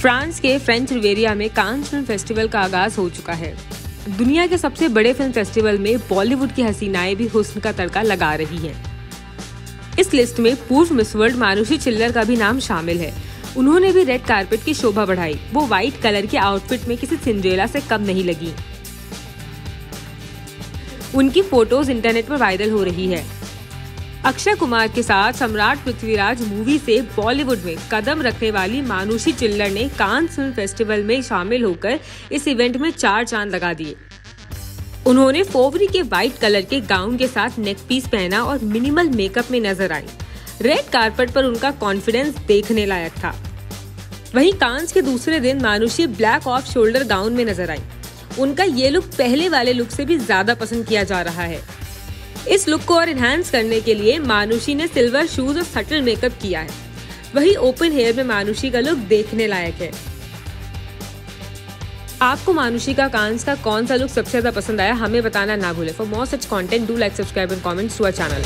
France के French Riviera में कांस film festival का आगाज़ हो चुका है। दुनिया के सबसे बड़े फ़िल्म फेस्टिवल में बॉलीवुड की हसीनाएँ भी हुस्न का तड़का लगा रही हैं। इस लिस्ट में पूर्व मिस वर्ल्ड मानुषी चिल्लर का भी नाम शामिल है। उन्होंने भी रेड कारपेट की शोभा बढ़ाई। वो व्हाइट कलर के आउटफिट में किसी सिंड्रेला से कम नहीं लगी। उनकी फ़ोटोज़ इंटरनेट पर वायरल हो रही है। अक्षय कुमार के साथ सम्राट पृथ्वीराज मूवी से बॉलीवुड में कदम रखने वाली मानुषी चिल्लर ने कांस फ़िल्म फेस्टिवल में शामिल होकर इस इवेंट में चार चाँद लगा दिए। उन्होंने फोवरी के व्हाइट कलर के गाउन के साथ नेक पीस पहना और मिनिमल मेकअप में नज़र आई। रेड कारपेट पर उनका कॉन्फिडेंस देखने लायक था। वहीं कांस के दूसरे दिन Manushi black off shoulder gown में नज़र आई। उनका ये लुक पहले वाले लुक से भी ज़्यादा पसंद किया जा रहा है। इस लुक को और इन्हांस करने के लिए मानुषी ने सिल्वर शूज़ और सटल मेकअप किया है। वही ओपन हेयर में मानुषी का लुक देखने लायक है। आपको मानुषी का कांस का कौन सा लुक सबसे ज़्यादा पसंद आया, हमें बताना ना भूले। For more such content do like subscribe and comment to our channel